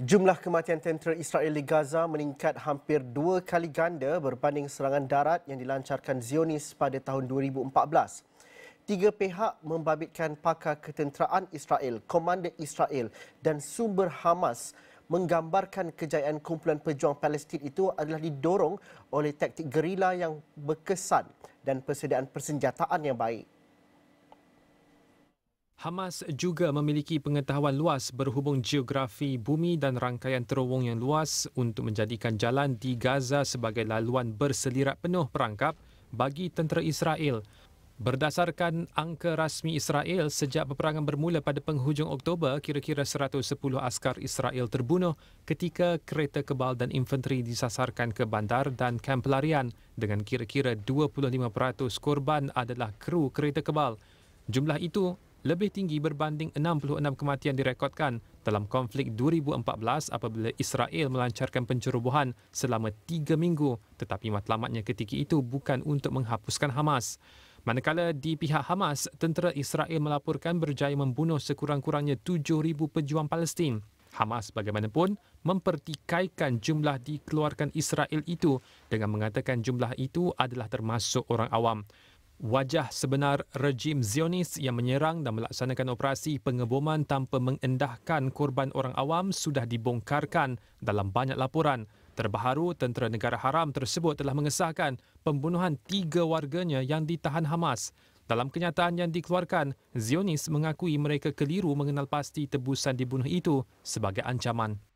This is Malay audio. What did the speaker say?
Jumlah kematian tentera Israel di Gaza meningkat hampir dua kali ganda berbanding serangan darat yang dilancarkan Zionis pada tahun 2014. Tiga pihak membabitkan pakar ketenteraan Israel, komander Israel dan sumber Hamas menggambarkan kejayaan kumpulan pejuang Palestin itu adalah didorong oleh taktik gerila yang berkesan dan persediaan persenjataan yang baik. Hamas juga memiliki pengetahuan luas berhubung geografi bumi dan rangkaian terowong yang luas untuk menjadikan jalan di Gaza sebagai laluan berselirat penuh perangkap bagi tentera Israel. Berdasarkan angka rasmi Israel, sejak peperangan bermula pada penghujung Oktober, kira-kira 110 askar Israel terbunuh ketika kereta kebal dan infanteri disasarkan ke bandar dan kamp pelarian dengan kira-kira 25% korban adalah kru kereta kebal. Jumlah itu lebih tinggi berbanding 66 kematian direkodkan dalam konflik 2014 apabila Israel melancarkan pencerobohan selama tiga minggu tetapi matlamatnya ketika itu bukan untuk menghapuskan Hamas. Manakala di pihak Hamas, tentera Israel melaporkan berjaya membunuh sekurang-kurangnya 7,000 pejuang Palestin. Hamas bagaimanapun mempertikaikan jumlah dikeluarkan Israel itu dengan mengatakan jumlah itu adalah termasuk orang awam wajah sebenar rejim Zionis yang menyerang dan melaksanakan operasi pengeboman tanpa mengendahkan korban orang awam sudah dibongkarkan dalam banyak laporan. Terbaharu, tentera negara haram tersebut telah mengesahkan pembunuhan tiga warganya yang ditahan Hamas. Dalam kenyataan yang dikeluarkan, Zionis mengakui mereka keliru mengenal pasti tebusan dibunuh itu sebagai ancaman.